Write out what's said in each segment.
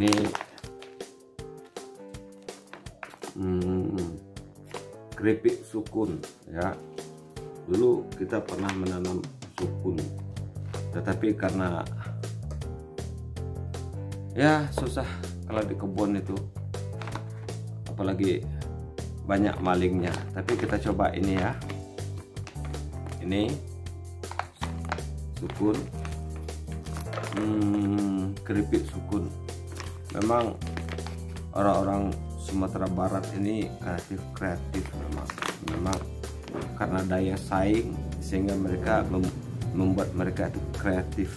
ini. Hmm, keripik sukun ya. Dulu kita pernah menanam sukun. Tetapi karena ya susah kalau di kebun itu. Apalagi banyak malingnya. Tapi kita coba ini ya. Ini. Sukun. Hmm, keripik sukun memang orang-orang Sumatera Barat ini kreatif kreatif memang. Memang karena daya saing sehingga mereka mem membuat mereka itu kreatif.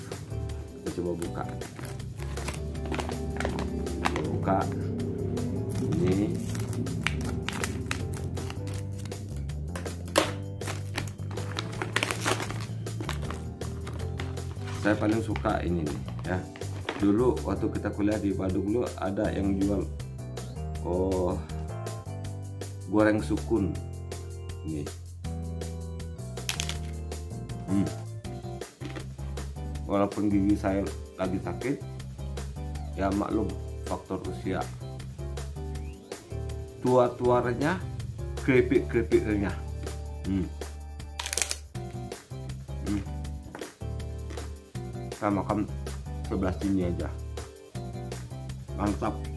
Kita coba buka. Buka. Ini. Saya paling suka ini nih ya dulu waktu kita kuliah di Badung dulu ada yang jual oh goreng sukun nih hmm. walaupun gigi saya lagi sakit ya maklum faktor usia tua-tuarnya keripik-keripiknya hmm. hmm. sama kamu 11 ini aja. Mantap.